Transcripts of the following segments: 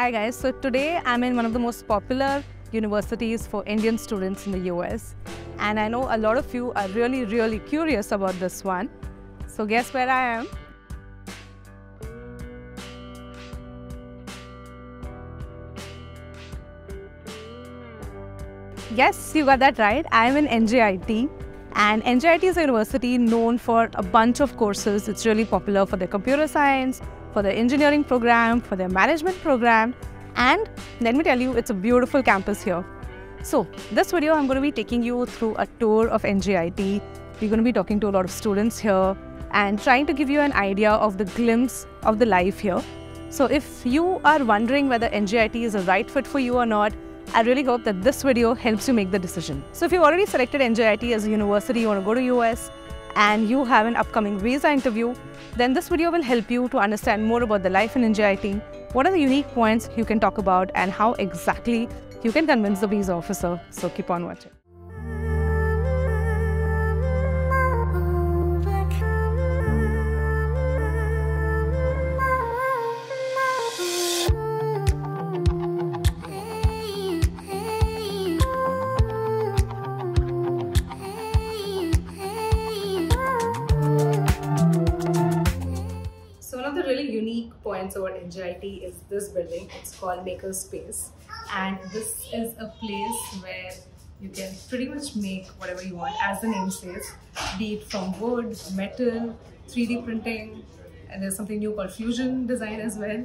Hi guys, so today I'm in one of the most popular universities for Indian students in the US. And I know a lot of you are really, really curious about this one. So guess where I am? Yes, you got that right. I'm in NJIT. And NJIT is a university known for a bunch of courses. It's really popular for their computer science, for their engineering program, for their management program. And let me tell you, it's a beautiful campus here. So, this video, I'm going to be taking you through a tour of NJIT. We're going to be talking to a lot of students here and trying to give you an idea of the glimpse of the life here. So, if you are wondering whether NJIT is a right fit for you or not, I really hope that this video helps you make the decision. So if you've already selected NJIT as a university, you want to go to US and you have an upcoming visa interview, then this video will help you to understand more about the life in NJIT, what are the unique points you can talk about and how exactly you can convince the visa officer. So keep on watching. Points about NJIT is this building. It's called Makerspace, and this is a place where you can pretty much make whatever you want, as the name says, be it from wood, metal, 3D printing, and there's something new called fusion design as well.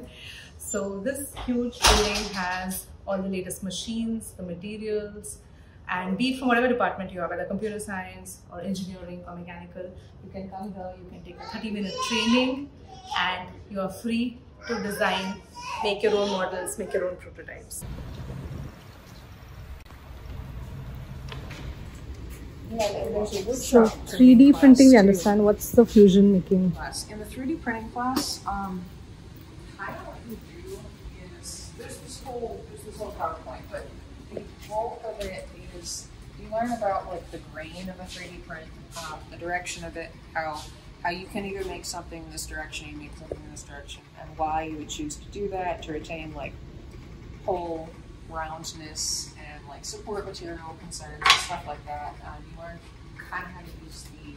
So this huge building has all the latest machines, the materials, and be it from whatever department you are, whether computer science or engineering or mechanical, you can come here, you can take a 30 minute training and you are free to design, make your own models, make your own prototypes. So 3D printing, we understand. What's the fusion making? In the 3D printing class, um, kind of what you do is there's this whole there's this whole PowerPoint, but the bulk of it is you learn about like the grain of a 3D print, um, the direction of it, how how you can either make something in this direction, you make something in this direction, and why you would choose to do that to retain like whole roundness and like support material concerns and stuff like that. Um, you learn kind of how to use the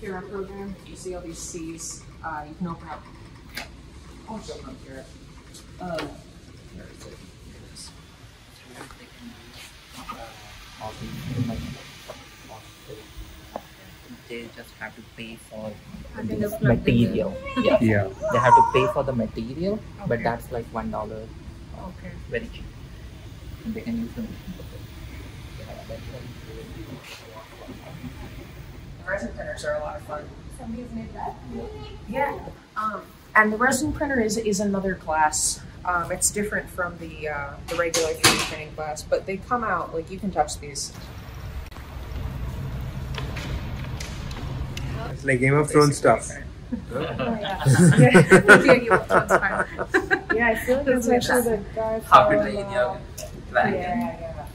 Cura program. You see all these C's. Uh, you can open up. Open up. Uh? Here it is. They just have to pay for this material. Yeah. Yeah. They have to pay for the material, but that's like one dollar, Okay. very cheap. And they can use the machine. Yeah, that's very The resin printers are a lot of fun. Somebody's made that? Yeah. Um, and the resin printer is is another class. Um, it's different from the uh, the regular 3D printing class, but they come out like you can touch these. Like Game of Thrones stuff. yeah, Yeah, I feel like it's actually the guy How from, did they uh, Right. yeah, yeah.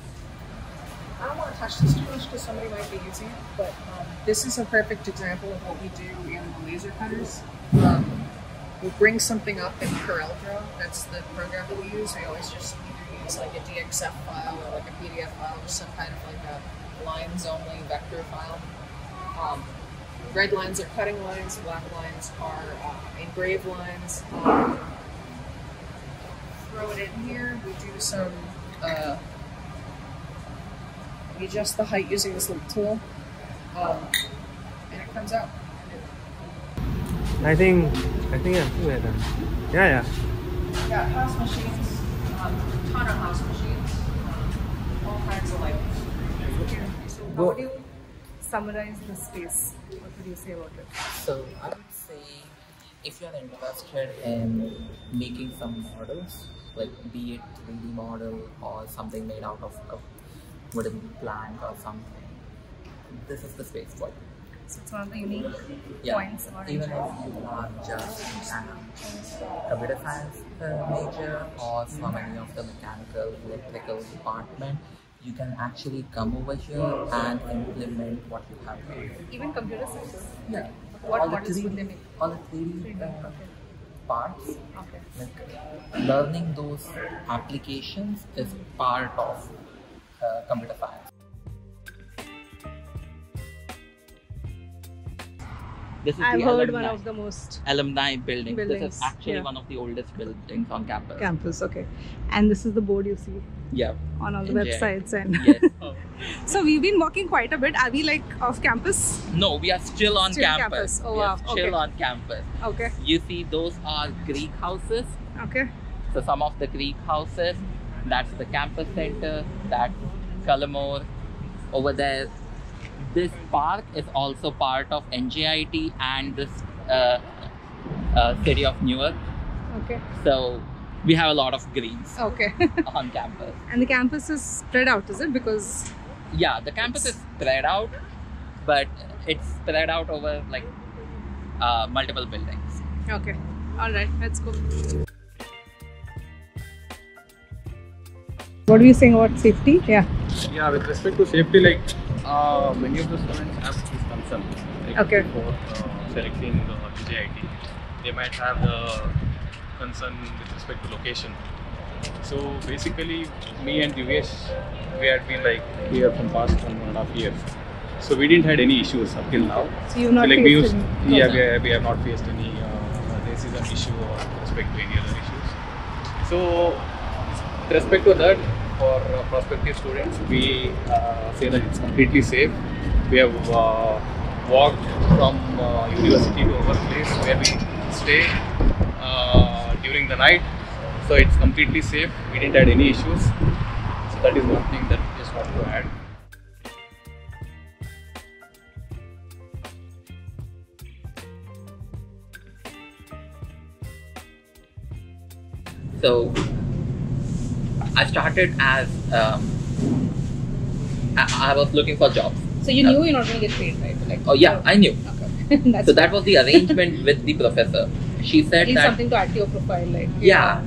I don't want to touch this too much because somebody might be using it, but um, this is a perfect example of what we do in the laser cutters. Um, we bring something up in CorelDRAW, that's the program that we use. We always just either use like a DXF file or like a PDF file or some kind of like a lines only vector file. Um, red lines are cutting lines, black lines are uh, engraved lines. Um, throw it in here, we do some uh, we adjust the height using this little tool, um, and it comes out. I think, I think I think we're done. Yeah, yeah. We got house machines, um, ton of house machines, um, all kinds of like. So would you summarize the space? What would you say about it? So I would say if you're interested in making some models, like be it 3D model or something made out of a wooden plank or something, this is the space for you. So it's one of the unique Yeah. points about Even if you are just an computer science uh, major or from any of the mechanical, electrical department, you can actually come over here and implement what you have learned. Even computer science. Yeah. What all the models 3D, would they make? All the 3D, 3D, uh, okay. parts. Okay. Like learning those applications is part of uh, computer science. This is I've the heard alumni, one of the most alumni building. This is actually yeah. one of the oldest buildings on campus. campus. Okay, and this is the board you see Yeah. on all the websites and. Yes. so we've been walking quite a bit. Are we like off campus? no, we are still on Still campus. campus. Oh, we are still Okay. on campus. Okay. You see, those are Greek houses. Okay. So some of the Greek houses, that's the campus center, that's Cullimore. Over there, this park is also part of NJIT and this uh, uh, city of Newark. Okay. So we have a lot of greens Okay. on campus. and the campus is spread out, is it? Because Yeah, the campus is spread out, but it's spread out over like uh, multiple buildings. okay. All right. Let's go. What are you saying about safety? Yeah. Yeah, with respect to safety, like uh, many of the students have this concern. Like Okay. Before uh, selecting uh, JIT, they might have the concern with respect to location. So basically, me and Divyesh, we had been like here from past one and a half years. So we didn't had any issues up till now. So you've not so like we used, any yeah, we, have- we have not faced any uh, racism issue or respect to any other issues. So with respect to that, for uh, prospective students, we uh, say that it's completely safe. We have uh, walked from uh, university to our place where we stay uh, during the night. So it's completely safe. We didn't had any issues. So that is one thing that we just want to add. So I started as um, I, I was looking for jobs. So you Uh, knew you're not going to get paid, right? Like, Oh yeah, I knew. Okay. So that was the arrangement with the professor. She said least that something to add to your profile, like. yeah,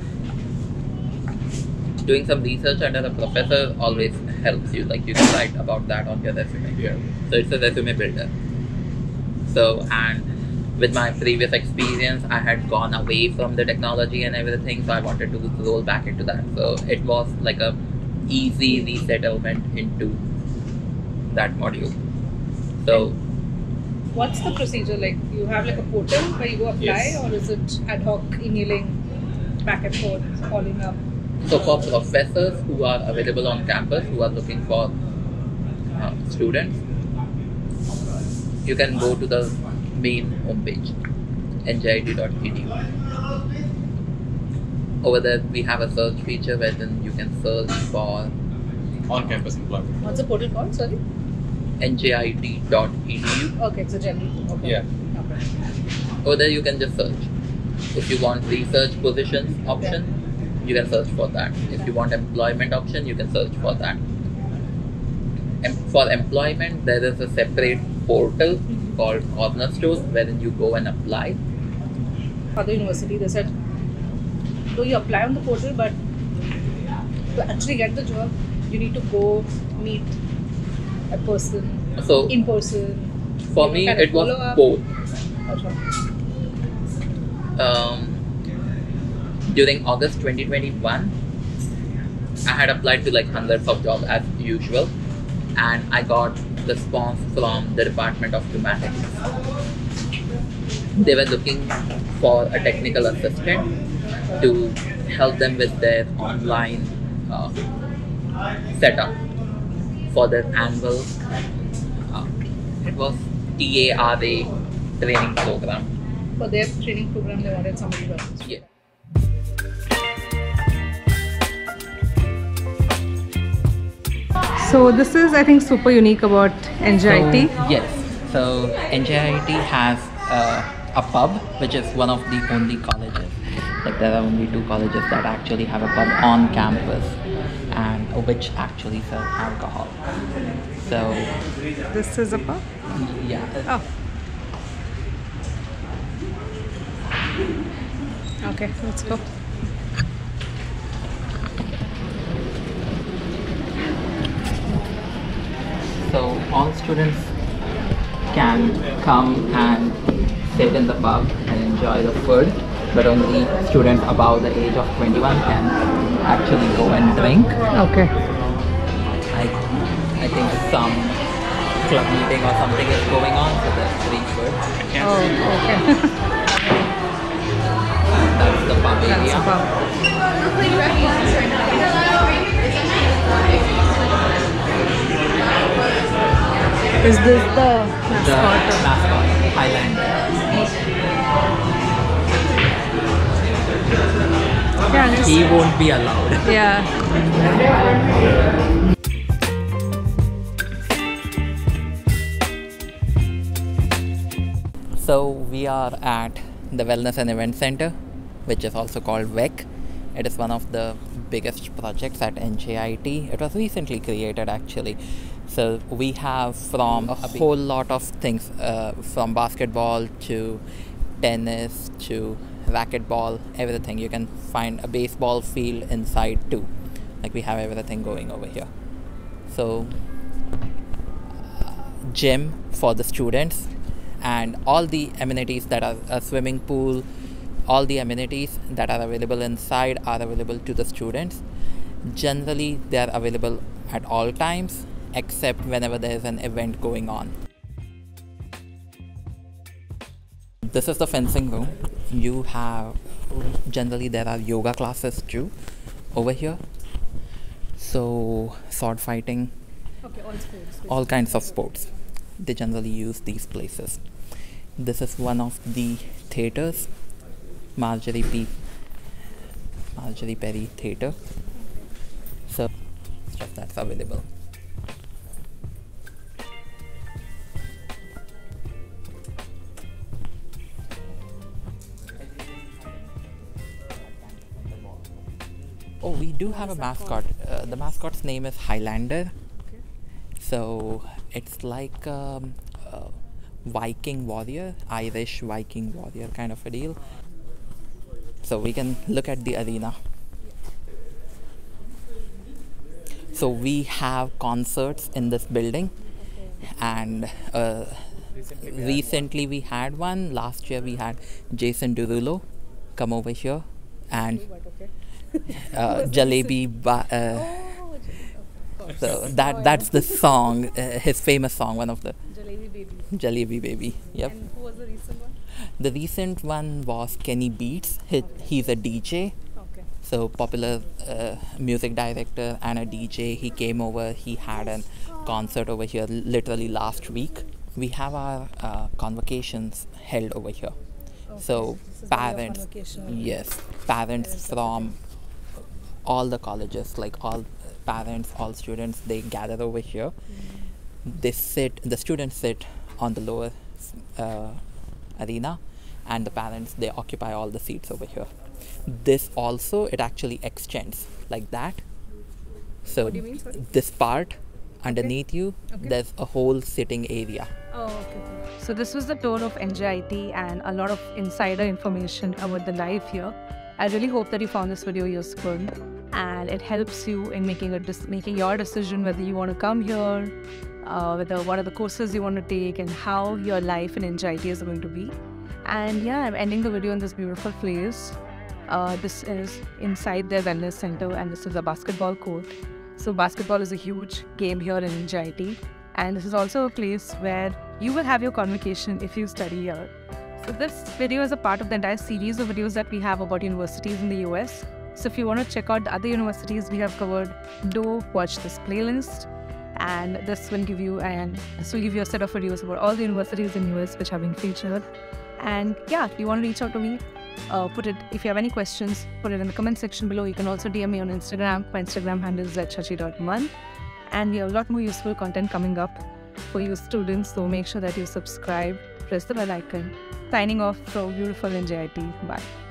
doing some research under a professor always helps you. Like you can write about that on your resume. Yeah. So it's a resume builder. So and with my previous experience, I had gone away from the technology and everything, so I wanted to roll back into that. So it was like a easy resettlement into that module. So What's the procedure like? You have like a portal where you go apply, Yes. or is it ad hoc emailing back and forth, calling up? So for professors who are available on campus who are looking for uh, students, you can go to the main homepage, njit.edu. Over there, we have a search feature where then you can search for On-campus employment. What's the portal called? Sorry. njit.edu. Okay, it's a general. Okay. Yeah. Okay. Over there, you can just search. If you want research positions option, you can search for that. If you want employment option, you can search for that. For employment, there is a separate portal mm-hmm. called Cornerstone wherein you go and apply. Other university, they said, though you apply on the portal, but to actually get the job, you need to go meet a person So in person. for me, it was both. Um, during August 2021, I had applied to like hundreds of jobs as usual, and I got the response from the Department of Humanities. They were looking for a technical assistant to help them with their online uh, setup for their annual. Uh, it was TARA training program. For their training program, they wanted somebody to assist. Yeah. So this is, I think, super unique about NJIT. So, yes. So NJIT has uh, a pub, which is one of the only colleges. Like there are only two colleges that actually have a pub on campus, and which actually sell alcohol. So this is a pub. yeah. Oh. Okay, let's go. So all students can come and sit in the pub and enjoy the food. but only students above the age of 21 can actually go and drink. Okay. I, I think some club meeting or something is going on, so that's pretty good. Oh, okay. That's the pub area. Is this the The mascot, Yeah, just, He won't be allowed. yeah. So we are at the Wellness and Event Center, which is also called WEC. It is one of the biggest projects at NJIT. It was recently created actually. So we have from a whole lot of things, uh, from basketball to tennis to racquetball, everything. You can find a baseball field inside too. Like we have everything going over here. So gym for the students and all the amenities that are a swimming pool all the amenities that are available inside are available to the students generally they are available at all times except whenever there is an event going on this is the fencing room. You have generally there are yoga classes too over here. So sword fighting. Okay, all kinds of sports. They generally use these places. This is one of the theaters marjorie p marjorie perry theater so stuff that's available We do have a mascot. Uh, the mascot's name is Highlander. So it's like um, a Viking warrior, Irish Viking warrior kind of a deal. So we can look at the arena. So we have concerts in this building, and uh, recently we had one. Last year we had Jason Derulo come over here and uh, Jalebi. Ba- uh, so that that's the song, uh, his famous song, one of the Jalebi baby. Jalebi Baby. Yep. And who was the recent one? The recent one was Kenny Beats. He, he's a DJ, Okay. so popular uh, music director and a DJ. He came over. He had a concert over here literally last week. We have our uh, convocations held over here. So parents, yes, parents from all the colleges, like all parents, all students, they gather over here. They sit, the students sit on the lower uh, arena, and the parents they occupy all the seats over here. This also it actually extends like that. So do you mean, sorry? this part underneath you, there's a whole sitting area. Oh, okay. So this was the tour of NJIT and a lot of insider information about the life here. I really hope that you found this video useful and it helps you in making a making your decision whether you want to come here, uh, whether what are the courses you want to take, and how your life in NJIT is going to be. And yeah, I'm ending the video in this beautiful place. Uh, this is inside their wellness center, and this is a basketball court. So basketball is a huge game here in NJIT, and this is also a place where you will have your convocation if you study here. This video is a part of the entire series of videos that we have about universities in the US. So if you want to check out the other universities we have covered, do watch this playlist. And this will give you and this will give you a set of videos about all the universities in the US which have been featured. And yeah, if you want to reach out to me, uh, put it if you have any questions, put it in the comment section below. You can also DM me on Instagram. My Instagram handle is at. And we have a lot more useful content coming up for you students. So make sure that you subscribe, press the bell icon. Signing off from beautiful NJIT. Bye.